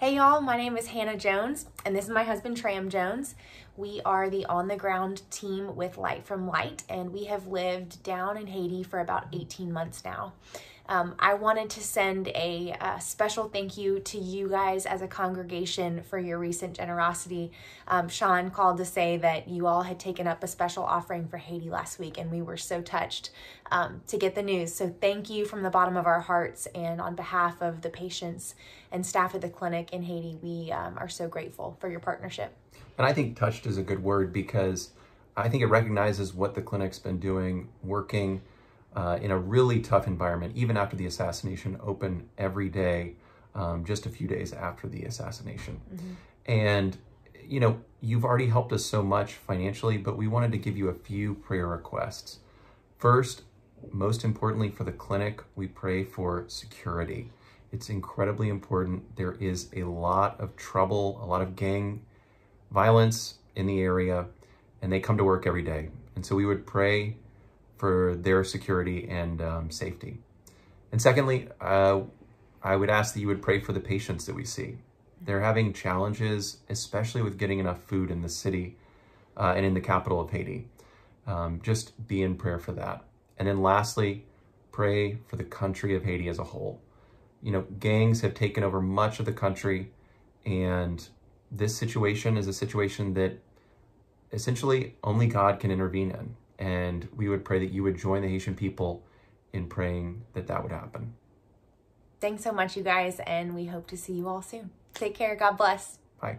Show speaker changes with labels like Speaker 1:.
Speaker 1: Hey y'all, my name is Hannah Jones, and this is my husband Tram Jones. We are the on the ground team with Light from Light, and we have lived down in Haiti for about 18 months now. Um, I wanted to send a, a, special thank you to you guys as a congregation for your recent generosity. Um, Sean called to say that you all had taken up a special offering for Haiti last week, and we were so touched um, to get the news. So, thank you from the bottom of our hearts, and on behalf of the patients and staff at the clinic in Haiti, we um, are so grateful for your partnership.
Speaker 2: And I think touched is a good word because I think it recognizes what the clinic's been doing, working uh, in a really tough environment, even after the assassination, open every day, um, just a few days after the assassination. Mm-hmm. And, you know, you've already helped us so much financially, but we wanted to give you a few prayer requests. First, most importantly for the clinic, we pray for security. It's incredibly important. There is a lot of trouble, a lot of gang violence in the area, and they come to work every day. And so we would pray for their security and um, safety. And secondly, uh, I would ask that you would pray for the patients that we see. They're having challenges, especially with getting enough food in the city uh, and in the capital of Haiti. Um, just be in prayer for that. And then lastly, pray for the country of Haiti as a whole. You know, gangs have taken over much of the country, and this situation is a situation that essentially only God can intervene in. And we would pray that you would join the Haitian people in praying that that would happen.
Speaker 1: Thanks so much, you guys, and we hope to see you all soon. Take care. God bless.
Speaker 2: Bye.